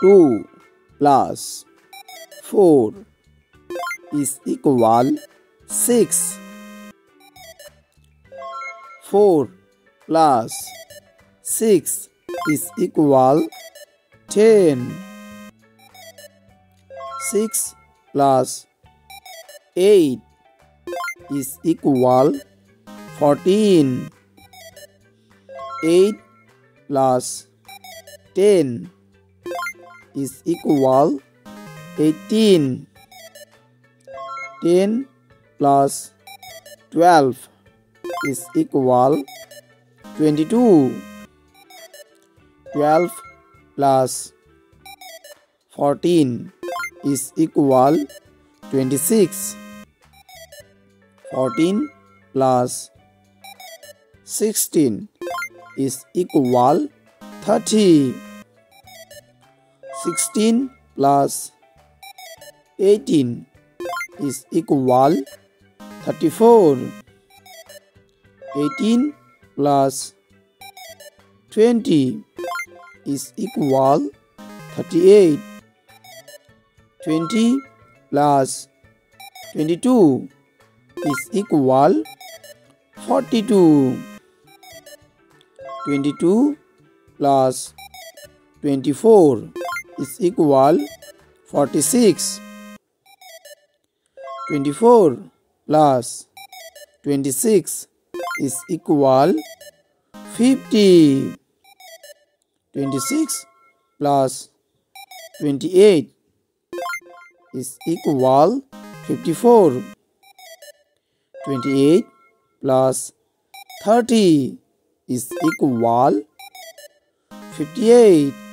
2 plus 4 is equal 6 4 plus 6 is equal 10 6 plus 8 is equal 14 8 plus 10 is equal 18 10 plus 12 is equal 22 12 plus 14 is equal 26 14 plus 16 is equal 30 16 plus 18 is equal 34 18 plus 20 is equal 38 20 plus 22 is equal 42 22 plus 24 is equal 46 24 plus 26 is equal 50 26 plus 28 is equal 54 28 plus 30 is equal 58